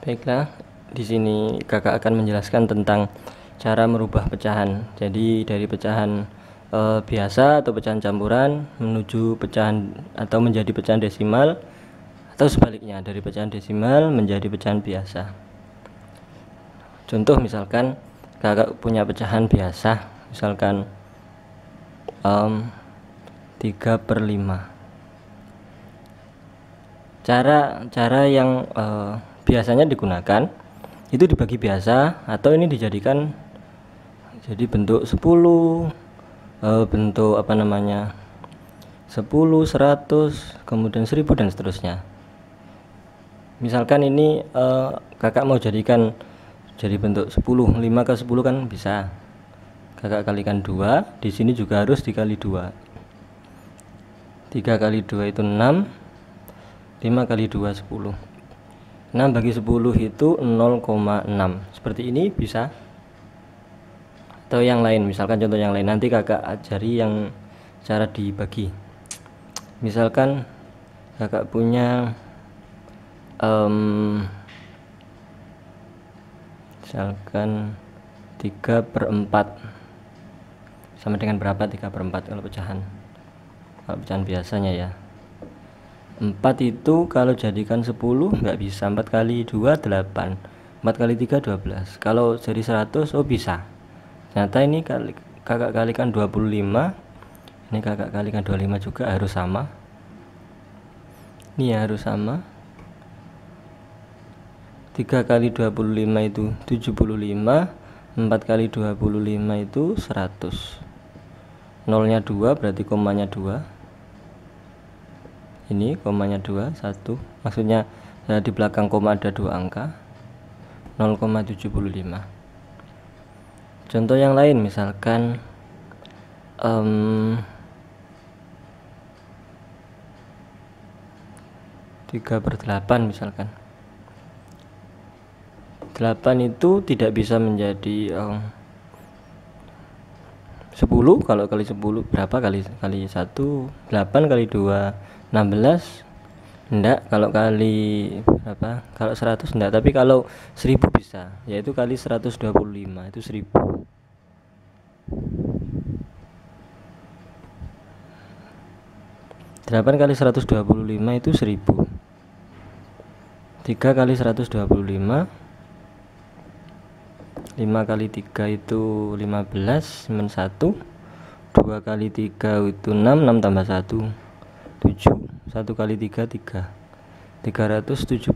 Baiklah, di sini kakak akan menjelaskan tentang cara merubah pecahan. Jadi dari pecahan e, biasa atau pecahan campuran menuju pecahan atau menjadi pecahan desimal atau sebaliknya dari pecahan desimal menjadi pecahan biasa. Contoh misalkan kakak punya pecahan biasa, misalkan um, 3 per 5 cara cara yang uh, biasanya digunakan itu dibagi biasa atau ini dijadikan jadi bentuk 10 e, bentuk apa namanya 10 100 kemudian 1000 dan seterusnya. Misalkan ini e, kakak mau jadikan jadi bentuk 10 5 ke 10 kan bisa. Kakak kalikan 2 di sini juga harus dikali 2 3 kali 2 itu 6 5 kali 2 10 6 bagi 10 itu 0,6 seperti ini bisa. Atau yang lain misalkan contoh yang lain. Nanti kakak ajari yang cara dibagi. Misalkan kakak punya um, misalkan 3 per 4 sama dengan berapa? 3 per 4 kalau pecahan. Kalau pecahan biasanya ya 4 itu kalau jadikan 10 nggak bisa. 4 kali 2 8 4 kali 3 12 kalau jadi 100 oh bisa. Ternyata ini kali, kakak kalikan 25 ini kakak kalikan 25 juga harus sama. Ini ya harus sama. 3 kali 25 itu 75 4 kali 25 itu 100 nolnya 2 berarti komanya 2 ini komanya 2 1 maksudnya ya, di belakang koma ada dua angka 0,75 contoh yang lain misalkan um, 3 per 8 misalkan. 8 itu tidak bisa menjadi um, 10 kalau kali 10 berapa kali kali 1 8 kali 2 16 enggak kalau kali berapa? Kalau 100 enggak tapi kalau 1000 bisa yaitu kali 125 itu 1000 8 kali 125 itu 1000 3 kali 125 5 kali 3 itu 15 min 1 2 kali 3 itu 6 6 tambah 1 7 1 kali 3 3 375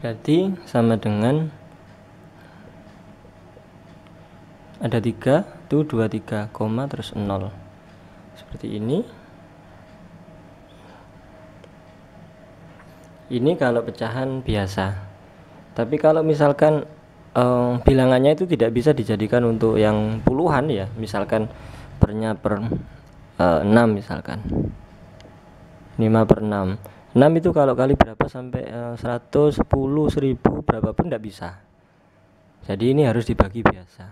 berarti sama dengan ada 3 itu 23 koma terus 0 seperti ini. Ini kalau pecahan biasa tapi kalau misalkan um, bilangannya itu tidak bisa dijadikan untuk yang puluhan ya misalkan pernya per 6 eh, misalkan. 5 per 6 6 itu kalau kali berapa sampai uh, 110 1000 berapapun tidak bisa. Jadi ini harus dibagi biasa.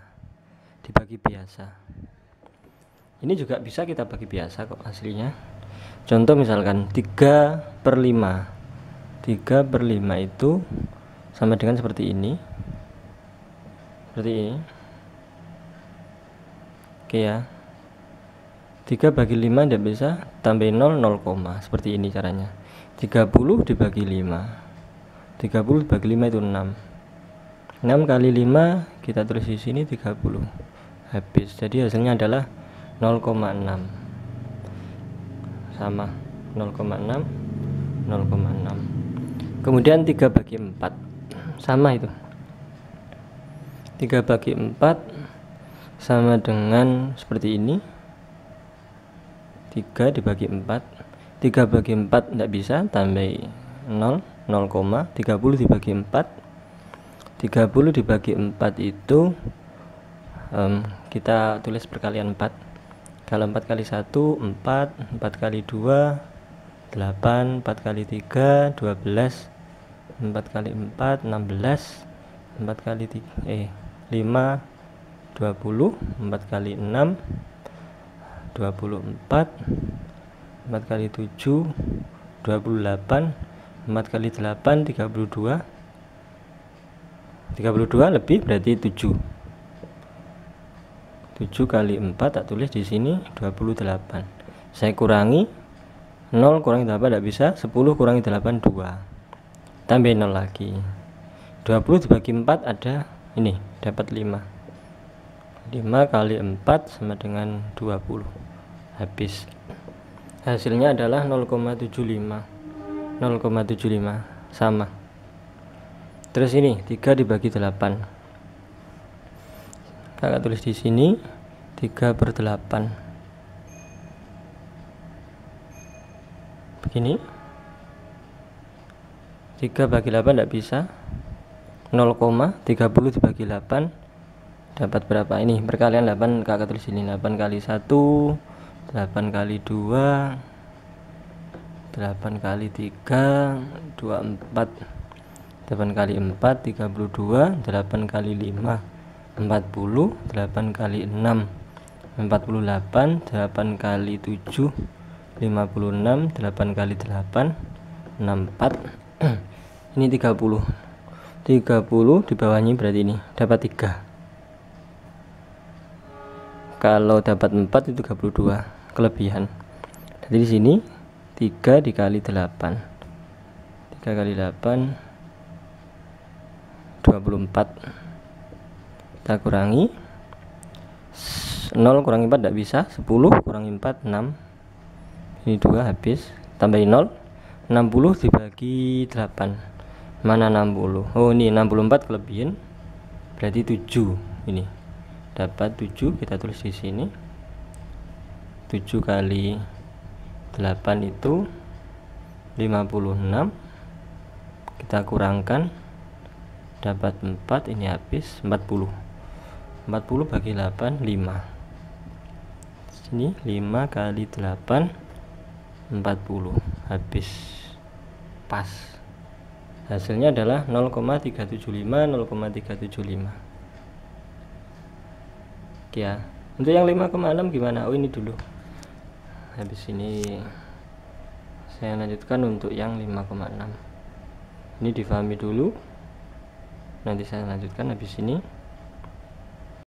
Dibagi biasa. Ini juga bisa kita bagi biasa kok aslinya. Contoh misalkan 3 per 5 3 per 5 itu sama dengan seperti ini. Seperti ini. Oke ya. 3 bagi 5 tidak bisa tambahin 0 0, seperti ini caranya. 30 dibagi 5 30 dibagi 5 itu 6 6 kali 5 kita tulis di sini 30 habis. Jadi hasilnya adalah 0,6 sama. 0,6 0,6 kemudian 3 bagi 4 sama itu. 3 bagi 4 sama dengan seperti ini. 3 dibagi 4 3 bagi 4 tidak bisa tambah 0 0, 30 dibagi 4 30 dibagi 4 itu um, kita tulis perkalian 4 kalau 4 kali 1 4 4 kali 2 8 4 kali 3 12 4 kali 4 16 4 kali 3 eh 5 20 4 kali 6 24 4 kali 7 28 4 kali 8 32 32 lebih berarti 7 7 kali 4 tak tulis di sini 28 saya kurangi 0 kurangi 8 tidak bisa 10 kurangi 8 2 tambah 0 lagi. 20 dibagi 4 ada ini dapat 5 5 kali 4 sama dengan 20 habis. Hasilnya adalah 0,75 0,75 sama. Terus ini 3 dibagi 8 kakak tulis di sini 3 per 8 begini 3 bagi 8 tidak bisa. 0, 30 dibagi 8 dapat berapa? Ini perkalian 8 kakak tulis ini 8 kali 1 8 kali 2 8 kali 3 24 8 kali 4 32 8 kali 5 40 8 kali 6 48 8 kali 7 56 8 kali 8 64 ini 30 30 di bawahnya berarti ini dapat 3 kalau dapat 4 itu 32 kelebihan. Jadi di sini 3 dikali 8 3 kali 8 24 kita kurangi. 0 kurangi 4 tidak bisa 10 kurangi 4 6 ini 2 habis tambahin 0 60 dibagi 8 mana 60 oh ini 64 kelebihan. Berarti 7 ini. Dapat 7 kita tulis di sini. 7 kali 8 itu 56 kita kurangkan. Dapat 4 ini habis. 40 40 bagi 8 5 sini 5 kali 8 40 habis. Pas hasilnya adalah 0,375 0,375 ya untuk yang 5,6 gimana? Oh ini dulu. Habis ini saya lanjutkan untuk yang 5,6 ini difahami dulu. Nanti saya lanjutkan habis ini